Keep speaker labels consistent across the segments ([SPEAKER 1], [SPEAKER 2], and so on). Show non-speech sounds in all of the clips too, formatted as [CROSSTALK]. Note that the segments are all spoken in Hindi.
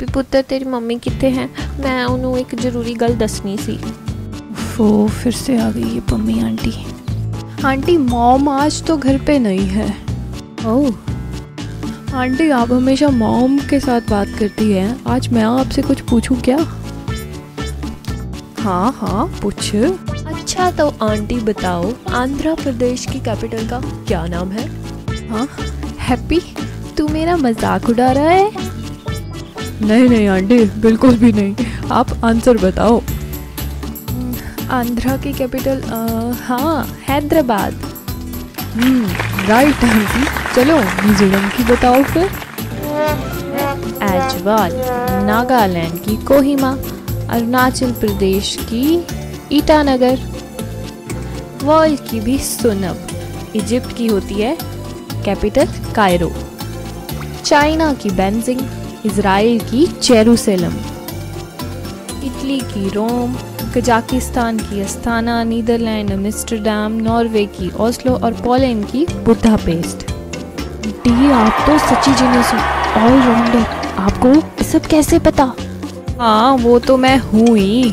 [SPEAKER 1] ਵੀ ਪੁੱਤਰ ਤੇਰੀ ਮੰਮੀ ਕਿੱਥੇ ਹੈ ਮੈਂ ਉਹਨੂੰ ਇੱਕ ਜ਼ਰੂਰੀ ਗੱਲ ਦੱਸਣੀ ਸੀ
[SPEAKER 2] वो फिर से आ गई ये पम्मी आंटी आंटी मॉम आज तो घर पे नहीं है ओह आंटी आप हमेशा मॉम के साथ बात करती हैं आज मैं आपसे कुछ पूछूं क्या हाँ हाँ पूछ
[SPEAKER 1] अच्छा तो आंटी बताओ आंध्र प्रदेश की कैपिटल का क्या नाम है
[SPEAKER 2] हाँ हैप्पी तू मेरा मजाक उड़ा रहा है नहीं नहीं आंटी बिल्कुल भी नहीं। आप आंसर बताओ। आंध्रा की कैपिटल हाँ हैदराबाद। Right aunty. चलो मिजोरम की बताओ फिर।
[SPEAKER 1] एजवाल नागालैंड की कोहिमा अरुणाचल प्रदेश की ईटानगर। वर्ल्ड की भी सुनब इजिप्ट की होती है कैपिटल कायरो। चाइना की बेंजिंग इसराइल की जेरूसलम। इटली की रोम, कजाकिस्तान की अस्ताना नीदरलैंड, एम्स्टरडम, नॉर्वे की ओस्लो और पोलैंड की बुडापेस्ट।
[SPEAKER 2] डी, आप तो सच्ची जीनियस हो ऑलराउंडर आपको सब कैसे पता?
[SPEAKER 1] हाँ वो तो मैं हूँ ही।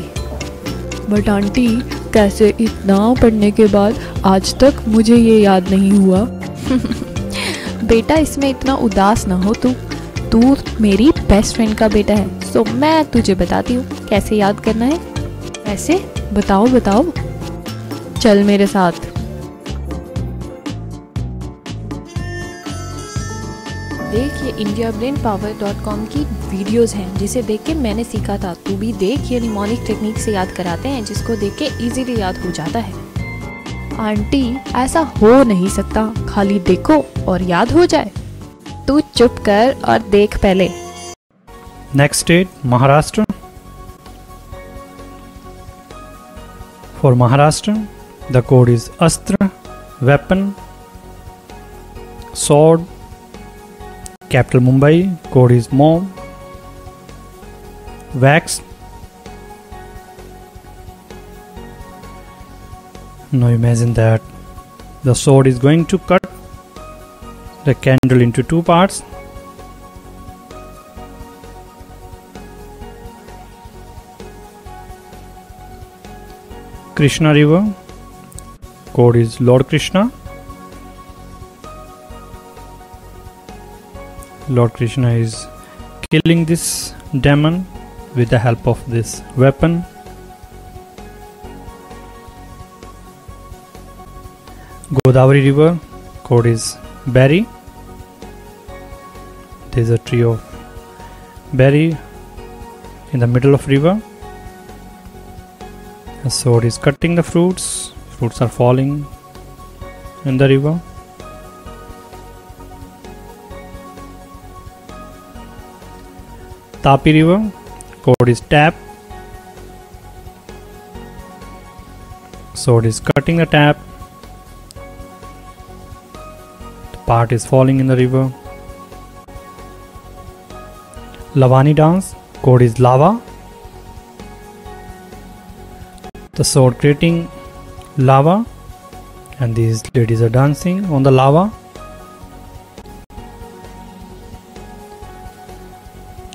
[SPEAKER 2] बट आंटी, कैसे इतना पढ़ने के बाद आज तक मुझे ये याद नहीं हुआ? [LAUGHS]
[SPEAKER 1] बेटा, इसमें इतना उदास ना हो तू। तू मेरी बेस्ट फ्रेंड का बेटा है। सो मैं तुझे बताती हूँ कैसे याद करना है। ऐसे
[SPEAKER 2] बताओ बताओ।
[SPEAKER 1] चल मेरे साथ। देख, ये India brain power dot com की वीडियोस हैं, जिसे देख के मैंने सीखा था। तू भी देख, ये निमोनिक टेक्निक से याद कराते हैं, जिसको देख के इजीली याद हो जाता है। आंटी, ऐसा हो नहीं सकता। खाली देखो और याद हो जाए। चुप कर और देख पहले।
[SPEAKER 3] Next state Maharashtra for Maharashtra the code is astra weapon sword capital Mumbai code is mom wax no imagine that the sword is going to cut the candle into two parts. Krishna River. Code is Lord Krishna. Lord Krishna is killing this demon with the help of this weapon. Godavari River. Code is Berry. There is a tree of berry in the middle of river. The sword is cutting the fruits. Fruits are falling in the river. Tapi River. Code is tap. Sword is cutting the tap. The part is falling in the river. Lavani dance. Code is lava. the sword creating lava and these ladies are dancing on the lava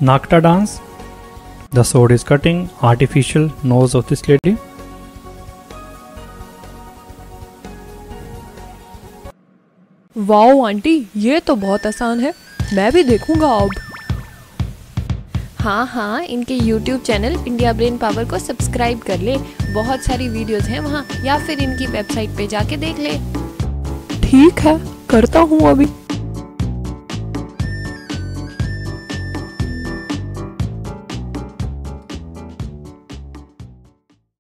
[SPEAKER 3] Nakta dance the sword is cutting artificial nose of this lady
[SPEAKER 2] wow aunty ये तो बहुत आसान है मैं भी देखूँगा अब
[SPEAKER 1] हाँ हाँ इनके YouTube channel India brain power को सब्सक्राइब कर ले। बहुत सारी वीडियोस हैं वहाँ, या फिर इनकी वेबसाइट पे जाके देख ले।
[SPEAKER 2] ठीक है, करता हूँ अभी।